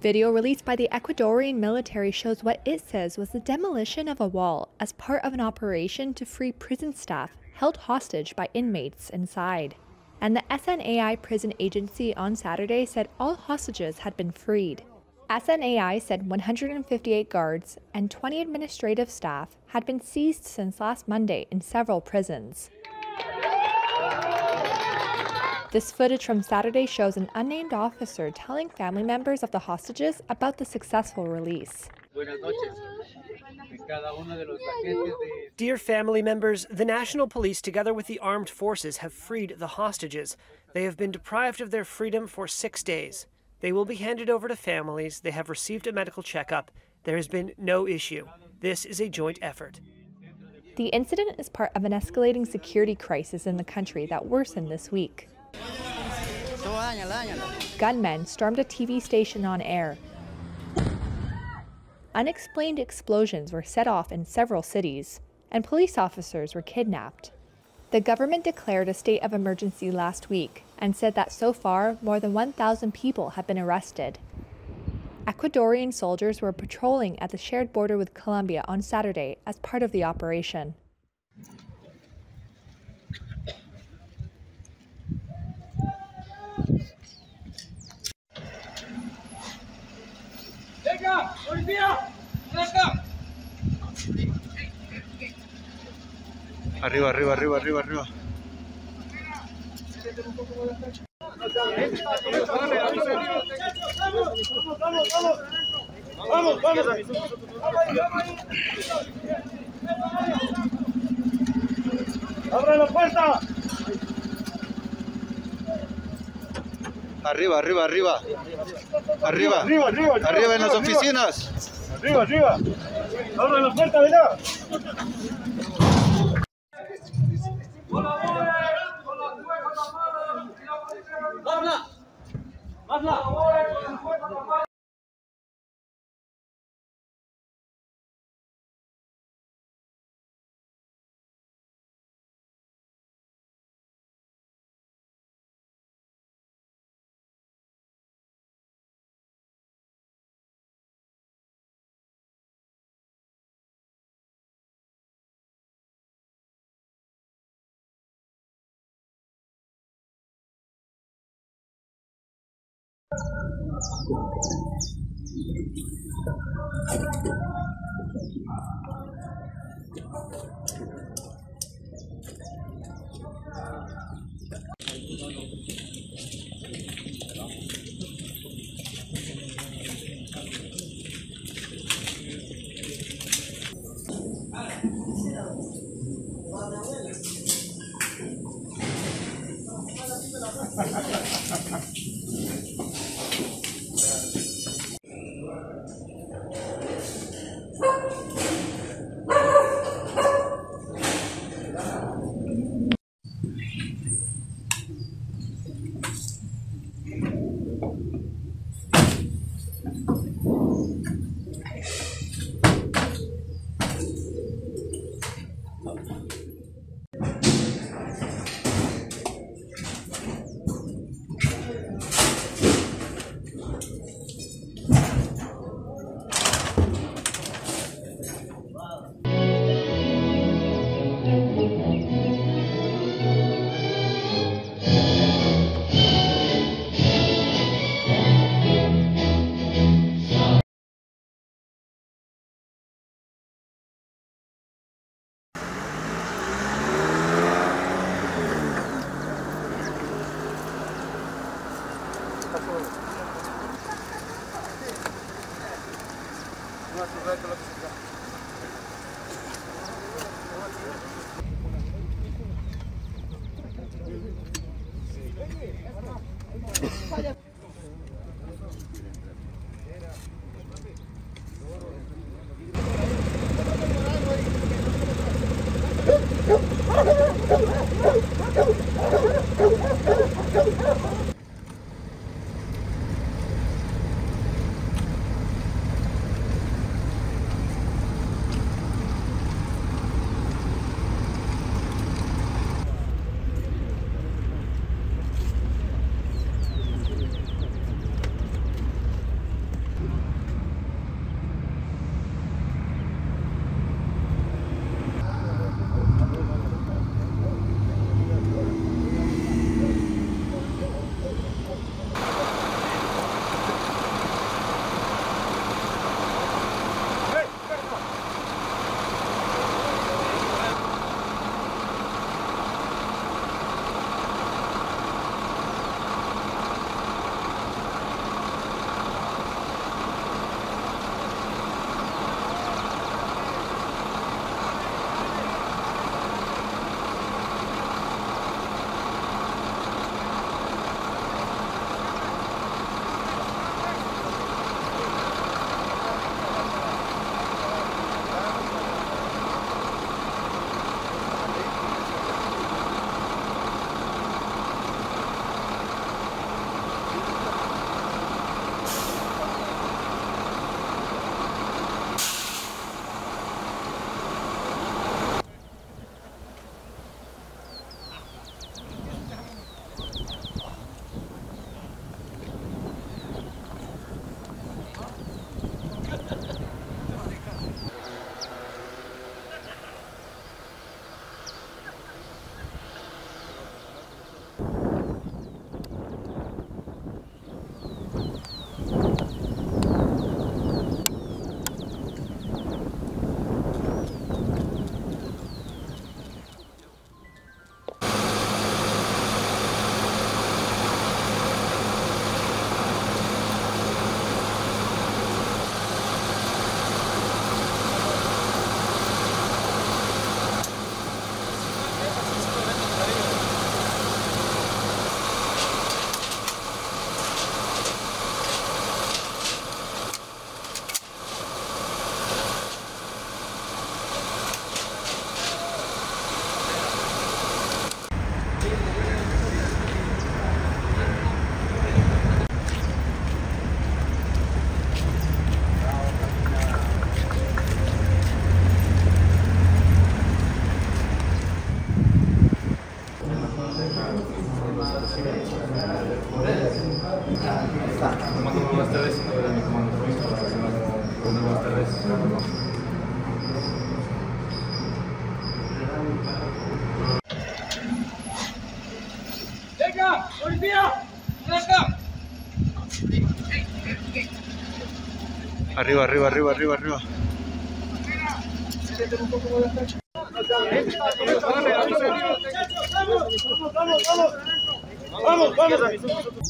Video released by the Ecuadorian military shows what it says was the demolition of a wall as part of an operation to free prison staff held hostage by inmates inside. And the SNAI prison agency on Saturday said all hostages had been freed. SNAI said 158 guards and 20 administrative staff had been seized since last Monday in several prisons. This footage from Saturday shows an unnamed officer telling family members of the hostages about the successful release. Dear family members, the National Police, together with the armed forces, have freed the hostages. They have been deprived of their freedom for six days. They will be handed over to families. They have received a medical checkup. There has been no issue. This is a joint effort. The incident is part of an escalating security crisis in the country that worsened this week. Gunmen stormed a TV station on air. Unexplained explosions were set off in several cities, and police officers were kidnapped. The government declared a state of emergency last week and said that so far more than 1,000 people have been arrested. Ecuadorian soldiers were patrolling at the shared border with Colombia on Saturday as part of the operation. Arriba, arriba, arriba, arriba, arriba. Vamos, vamos. ¡Abre la puerta! Arriba, arriba, arriba. Arriba. Arriba, arriba. Arriba en las oficinas. Arriba, arriba. Abre la puerta, mira. ¡Habla! ¡Habla! はい。Buenas tardes. Comando, buenas tardes. ¡Venga! ¡Policía! ¡Venga! Arriba, arriba, arriba, arriba, arriba. Vamos, vamos, vamos.